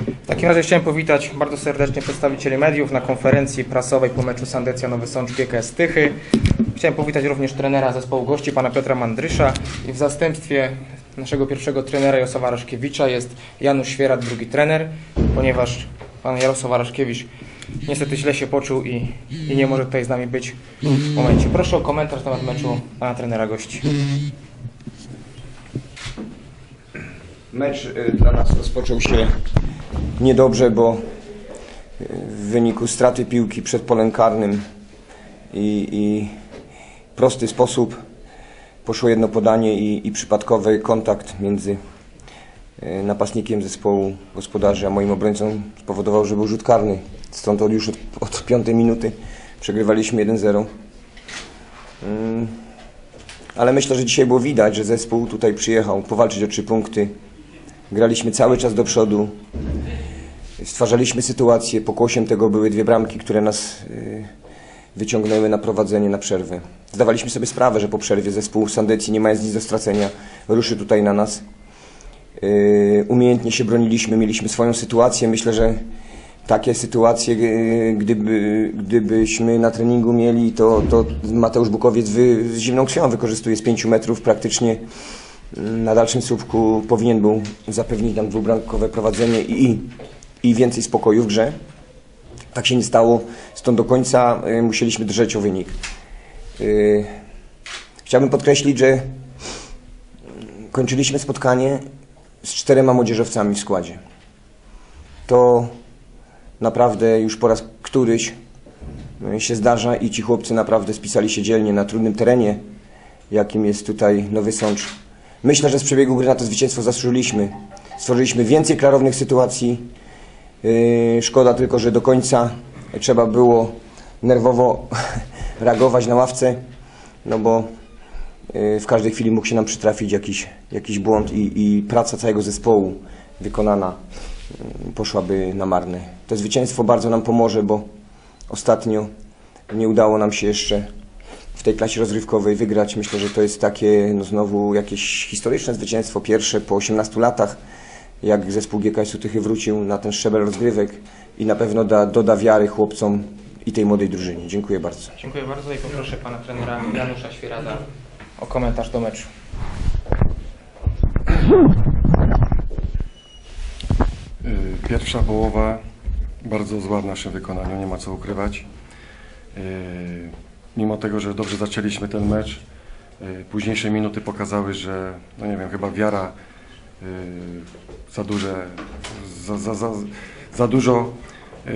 W takim razie chciałem powitać bardzo serdecznie przedstawicieli mediów na konferencji prasowej po meczu Sandecja Nowy Sącz GKS Tychy. Chciałem powitać również trenera zespołu gości, pana Piotra Mandrysza i w zastępstwie naszego pierwszego trenera Jarosława Raszkiewicza jest Janusz Świerat, drugi trener, ponieważ pan Jarosław Raszkiewicz niestety źle się poczuł i, i nie może tutaj z nami być w momencie. Proszę o komentarz na temat meczu pana trenera gości. Mecz y, dla nas rozpoczął się niedobrze, bo y, w wyniku straty piłki przed polem karnym i, i prosty sposób poszło jedno podanie i, i przypadkowy kontakt między y, napastnikiem zespołu gospodarzy a moim obrońcą spowodował, że był rzut karny. Stąd od już od, od piątej minuty przegrywaliśmy 1-0. Mm, Ale myślę, że dzisiaj było widać, że zespół tutaj przyjechał powalczyć o trzy punkty. Graliśmy cały czas do przodu. Stwarzaliśmy sytuację. Pokłosiem tego były dwie bramki, które nas y, wyciągnęły na prowadzenie na przerwę. Zdawaliśmy sobie sprawę, że po przerwie zespół Sandecji nie mając nic do stracenia ruszy tutaj na nas. Y, Umiejętnie się broniliśmy, mieliśmy swoją sytuację. Myślę, że takie sytuacje, y, gdyby, gdybyśmy na treningu mieli, to, to Mateusz Bukowiec wy, z zimną krwią wykorzystuje z 5 metrów praktycznie na dalszym słupku powinien był zapewnić nam dwubramkowe prowadzenie i, i więcej spokoju w grze. Tak się nie stało, stąd do końca y, musieliśmy drżeć o wynik. Y, chciałbym podkreślić, że kończyliśmy spotkanie z czterema młodzieżowcami w składzie. To naprawdę już po raz któryś y, się zdarza i ci chłopcy naprawdę spisali się dzielnie na trudnym terenie, jakim jest tutaj Nowy Sącz. Myślę, że z przebiegu gry na to zwycięstwo zasłużyliśmy. Stworzyliśmy więcej klarownych sytuacji. Yy, szkoda tylko, że do końca trzeba było nerwowo reagować na ławce, no bo yy, w każdej chwili mógł się nam przytrafić jakiś, jakiś błąd i, i praca całego zespołu wykonana yy, poszłaby na marne. To zwycięstwo bardzo nam pomoże, bo ostatnio nie udało nam się jeszcze w tej klasie rozrywkowej wygrać. Myślę, że to jest takie no znowu jakieś historyczne zwycięstwo, pierwsze po 18 latach, jak zespół GKS-u Tychy wrócił na ten szczebel rozgrywek i na pewno da, doda wiary chłopcom i tej młodej drużynie. Dziękuję bardzo. Dziękuję bardzo i poproszę pana trenera Janusza Świerada o komentarz do meczu. Y, Pierwsza połowa bardzo zła w naszym wykonaniu, nie ma co ukrywać. Y, Mimo tego, że dobrze zaczęliśmy ten mecz, y, późniejsze minuty pokazały, że no nie wiem, chyba wiara za duże, za, za, za, za dużo y,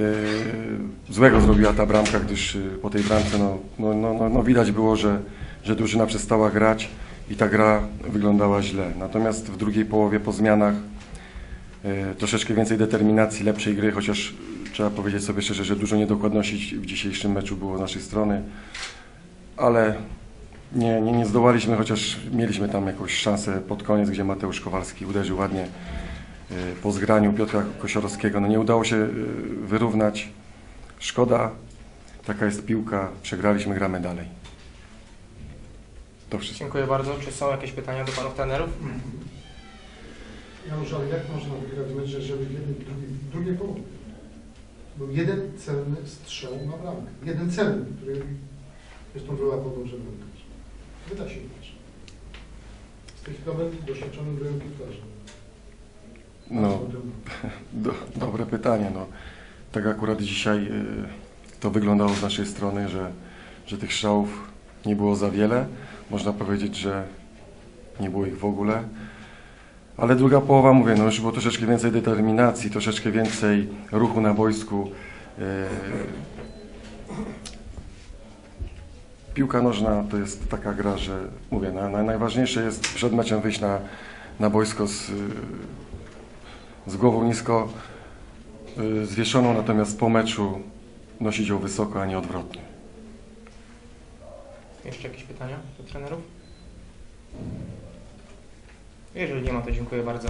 złego zrobiła ta bramka, gdyż y, po tej bramce no, no, no, no, no widać było, że, że drużyna przestała grać i ta gra wyglądała źle. Natomiast w drugiej połowie po zmianach E, troszeczkę więcej determinacji, lepszej gry, chociaż trzeba powiedzieć sobie szczerze, że dużo niedokładności w dzisiejszym meczu było z naszej strony, ale nie, nie, nie zdołaliśmy, chociaż mieliśmy tam jakąś szansę pod koniec, gdzie Mateusz Kowalski uderzył ładnie e, po zgraniu Piotra Kosiorowskiego. No nie udało się e, wyrównać. Szkoda, taka jest piłka, przegraliśmy, gramy dalej. To wszystko. Dziękuję bardzo. Czy są jakieś pytania do panów trenerów? Janusz, ale jak można wygrać mecz, jednej, drugiej, drugiej połowie był jeden celny strzał na bramkę. Jeden celny, który zresztą wyłapał dobrze bramkarz. Wyda się mecz. Jesteś dobrym, doświadczonym grałem piłkarzem. No, do, dobre pytanie. No. Tak akurat dzisiaj y, to wyglądało z naszej strony, że, że tych strzałów nie było za wiele. Można powiedzieć, że nie było ich w ogóle. Ale druga połowa, mówię, no już było troszeczkę więcej determinacji, troszeczkę więcej ruchu na boisku. Y, Piłka nożna to jest taka gra, że mówię, na, na, najważniejsze jest przed meczem wyjść na, na boisko z, z głową nisko y, zwieszoną, natomiast po meczu nosić ją wysoko, a nie odwrotnie. Jeszcze jakieś pytania do trenerów? Jeżeli nie ma, to dziękuję bardzo.